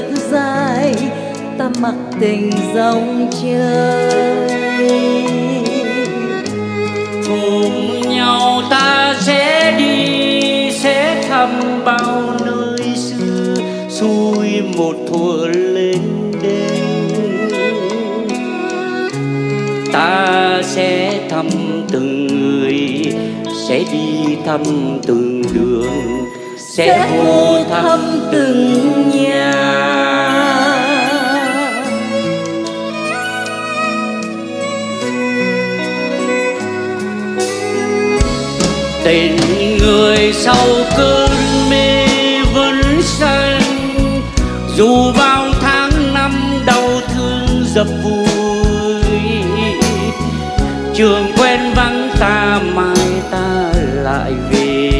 thật dài ta mặc tình dòng chơi cùng nhau ta sẽ đi sẽ thăm bao nơi xưa xuôi một thuở lên đêm. Ta sẽ thăm từng người sẽ đi thăm từng đường sẽ vô thăm từng nhà tình người sau cơn mê vẫn xanh dù bao tháng năm đau thương dập vui trường quen vắng ta mai ta lại về.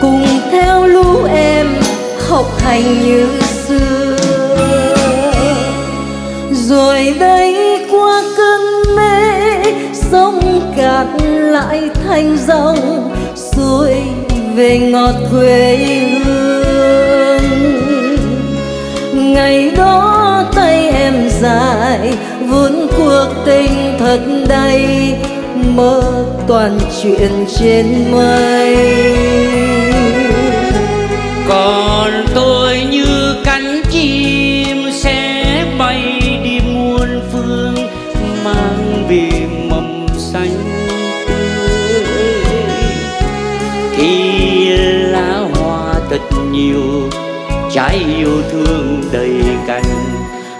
Cùng theo lũ em học hành như sông lại thành dòng xuôi về ngọt quê hương. Ngày đó tay em dài vốn cuộc tình thật đầy, mơ toàn chuyện trên mây. Nhiều trái yêu thương đầy cành.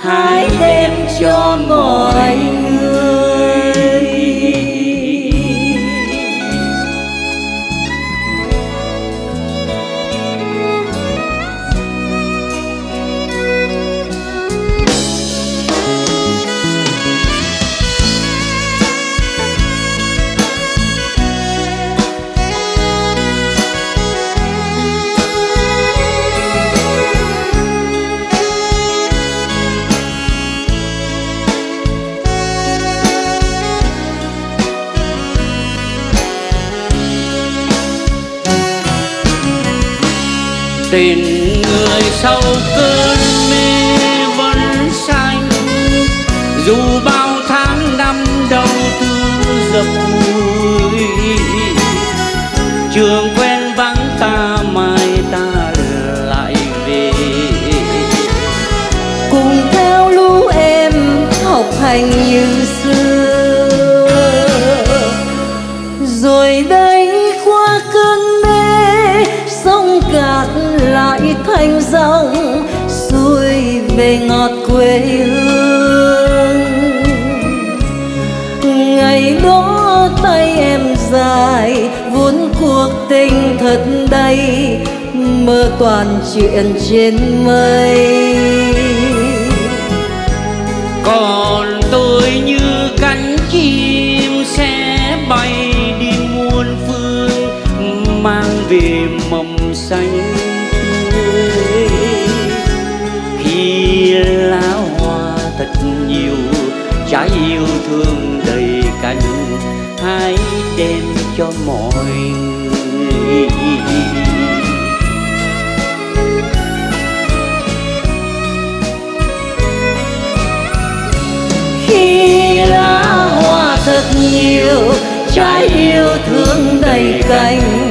Hãy đem cho mọi người tình người sau cơn mê vẫn xanh dù bao tháng năm đau thương dập vui trường quen vắng ta mai ta lại về. Cùng theo lũ em học hành như xưa dài vốn cuộc tình thật đầy, mơ toàn chuyện trên mây. Còn tôi như cánh chim sẽ bay đi muôn phương, mang về mầm xanh tươi. Khi lá hoa thật nhiều, trái yêu thương đầy cánh hãy đem cho mọi người. Khi lá hoa thật nhiều, trái yêu thương đầy cành.